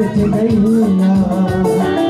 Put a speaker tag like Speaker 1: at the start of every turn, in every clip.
Speaker 1: कुछ नहीं हुआ।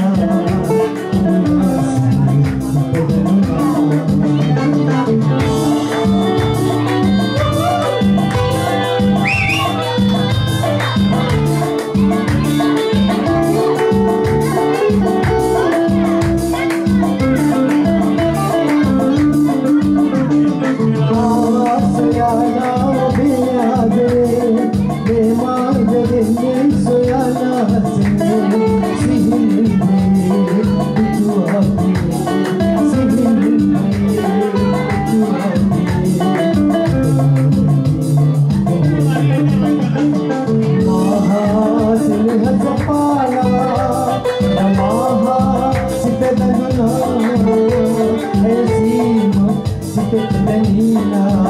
Speaker 1: Love.